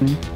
listening.